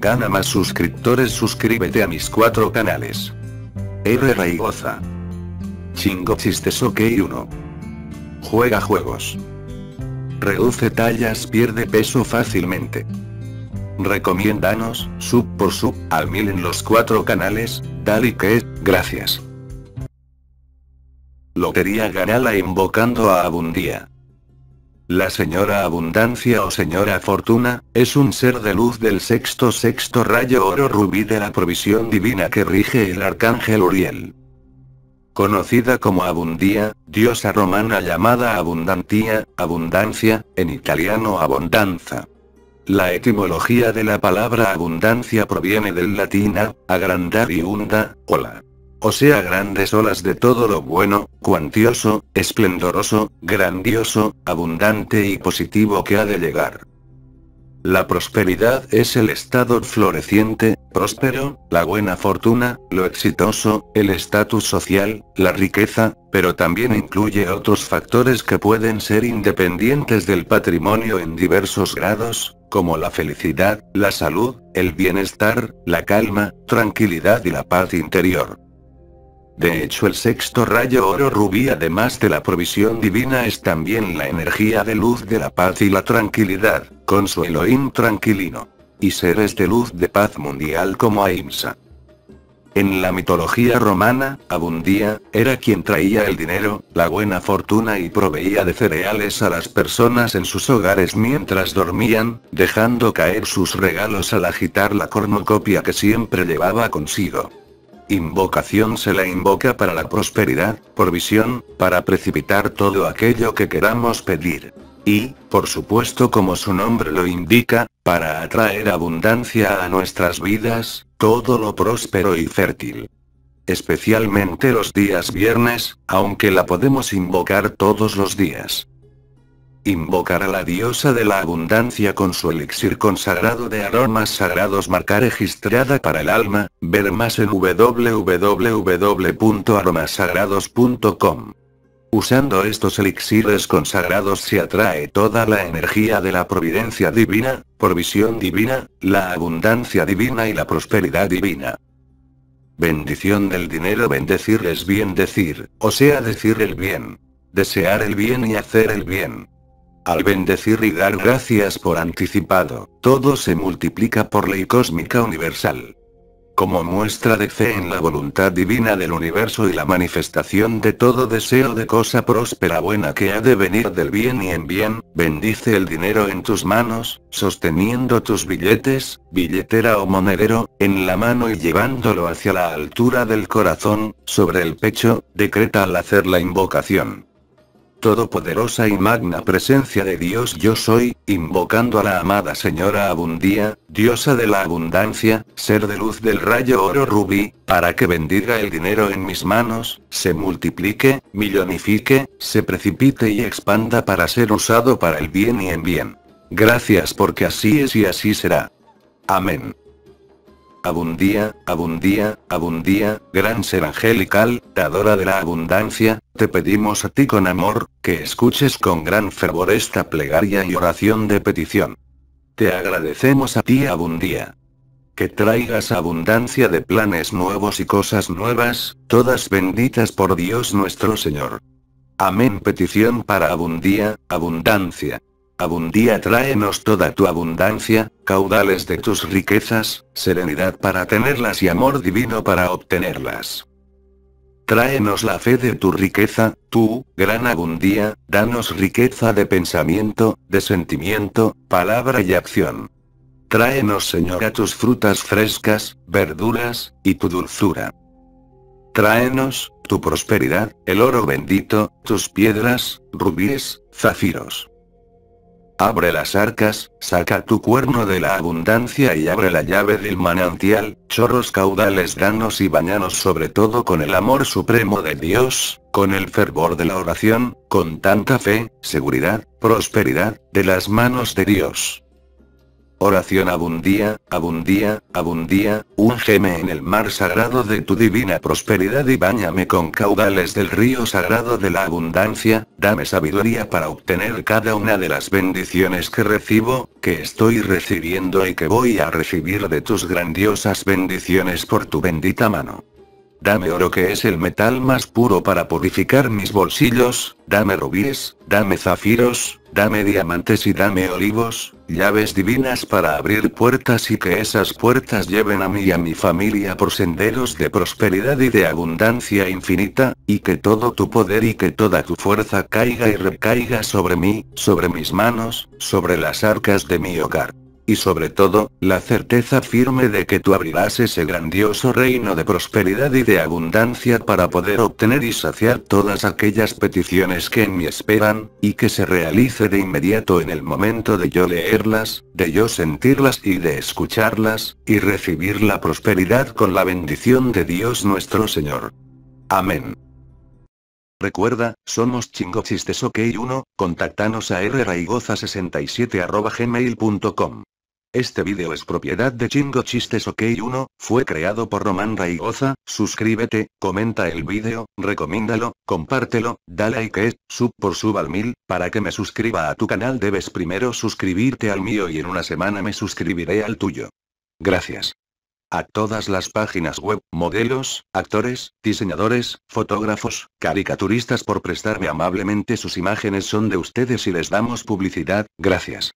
Gana más suscriptores suscríbete a mis cuatro canales. R. Raigoza. Chingo chistes ok 1. Juega juegos. Reduce tallas pierde peso fácilmente. Recomiéndanos, sub por sub, al mil en los cuatro canales, dale que, gracias. Lotería ganala invocando a Abundía. La señora Abundancia o señora Fortuna, es un ser de luz del sexto sexto rayo oro rubí de la provisión divina que rige el arcángel Uriel. Conocida como Abundía, diosa romana llamada Abundantia, abundancia, en italiano abondanza. La etimología de la palabra abundancia proviene del latín agrandar y hola. O sea grandes olas de todo lo bueno, cuantioso, esplendoroso, grandioso, abundante y positivo que ha de llegar. La prosperidad es el estado floreciente, próspero, la buena fortuna, lo exitoso, el estatus social, la riqueza, pero también incluye otros factores que pueden ser independientes del patrimonio en diversos grados, como la felicidad, la salud, el bienestar, la calma, tranquilidad y la paz interior. De hecho el sexto rayo oro rubí además de la provisión divina es también la energía de luz de la paz y la tranquilidad, con su Elohim tranquilino. Y seres de luz de paz mundial como Aimsa. En la mitología romana, Abundía, era quien traía el dinero, la buena fortuna y proveía de cereales a las personas en sus hogares mientras dormían, dejando caer sus regalos al agitar la cornucopia que siempre llevaba consigo. Invocación se la invoca para la prosperidad, por visión, para precipitar todo aquello que queramos pedir. Y, por supuesto como su nombre lo indica, para atraer abundancia a nuestras vidas, todo lo próspero y fértil. Especialmente los días viernes, aunque la podemos invocar todos los días. Invocar a la diosa de la abundancia con su elixir consagrado de aromas sagrados marca registrada para el alma, ver más en www.aromasagrados.com. Usando estos elixires consagrados se atrae toda la energía de la providencia divina, provisión divina, la abundancia divina y la prosperidad divina. Bendición del dinero bendecir es bien decir, o sea decir el bien. Desear el bien y hacer el bien. Al bendecir y dar gracias por anticipado, todo se multiplica por ley cósmica universal. Como muestra de fe en la voluntad divina del universo y la manifestación de todo deseo de cosa próspera buena que ha de venir del bien y en bien, bendice el dinero en tus manos, sosteniendo tus billetes, billetera o monedero, en la mano y llevándolo hacia la altura del corazón, sobre el pecho, decreta al hacer la invocación todopoderosa y magna presencia de Dios yo soy, invocando a la amada Señora Abundía, diosa de la abundancia, ser de luz del rayo oro rubí, para que bendiga el dinero en mis manos, se multiplique, millonifique, se precipite y expanda para ser usado para el bien y en bien. Gracias porque así es y así será. Amén. Abundía, abundía, abundía, gran ser angelical, dadora de la abundancia, te pedimos a ti con amor, que escuches con gran fervor esta plegaria y oración de petición. Te agradecemos a ti abundía. Que traigas abundancia de planes nuevos y cosas nuevas, todas benditas por Dios nuestro Señor. Amén. Petición para abundía, abundancia. Abundía tráenos toda tu abundancia, caudales de tus riquezas, serenidad para tenerlas y amor divino para obtenerlas. Tráenos la fe de tu riqueza, tú, gran abundía, danos riqueza de pensamiento, de sentimiento, palabra y acción. Tráenos Señora tus frutas frescas, verduras, y tu dulzura. Tráenos, tu prosperidad, el oro bendito, tus piedras, rubíes, zafiros. Abre las arcas, saca tu cuerno de la abundancia y abre la llave del manantial, chorros caudales danos y bañanos sobre todo con el amor supremo de Dios, con el fervor de la oración, con tanta fe, seguridad, prosperidad, de las manos de Dios. Oración abundía, abundía, abundía, úngeme en el mar sagrado de tu divina prosperidad y báñame con caudales del río sagrado de la abundancia, dame sabiduría para obtener cada una de las bendiciones que recibo, que estoy recibiendo y que voy a recibir de tus grandiosas bendiciones por tu bendita mano. Dame oro que es el metal más puro para purificar mis bolsillos, dame rubíes, dame zafiros, dame diamantes y dame olivos, llaves divinas para abrir puertas y que esas puertas lleven a mí y a mi familia por senderos de prosperidad y de abundancia infinita, y que todo tu poder y que toda tu fuerza caiga y recaiga sobre mí, sobre mis manos, sobre las arcas de mi hogar y sobre todo, la certeza firme de que tú abrirás ese grandioso reino de prosperidad y de abundancia para poder obtener y saciar todas aquellas peticiones que en mí esperan, y que se realice de inmediato en el momento de yo leerlas, de yo sentirlas y de escucharlas, y recibir la prosperidad con la bendición de Dios nuestro Señor. Amén. Recuerda, somos chingochistes ok 1, contactanos a rraigoza67 gmail.com. Este vídeo es propiedad de Chingo Chistes OK 1, fue creado por Román Raigoza, suscríbete, comenta el vídeo, recomiéndalo, compártelo, dale like, sub por sub al mil, para que me suscriba a tu canal debes primero suscribirte al mío y en una semana me suscribiré al tuyo. Gracias. A todas las páginas web, modelos, actores, diseñadores, fotógrafos, caricaturistas por prestarme amablemente sus imágenes son de ustedes y les damos publicidad, gracias.